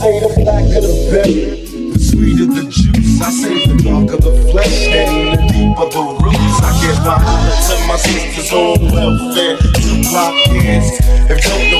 say the blacker the better. The sweeter the juice, I say the darker the flesh, and the deep of the roots. I get my honor to my sisters on welfare. Two block kids, if don't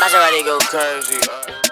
Maserati go crazy. Uh.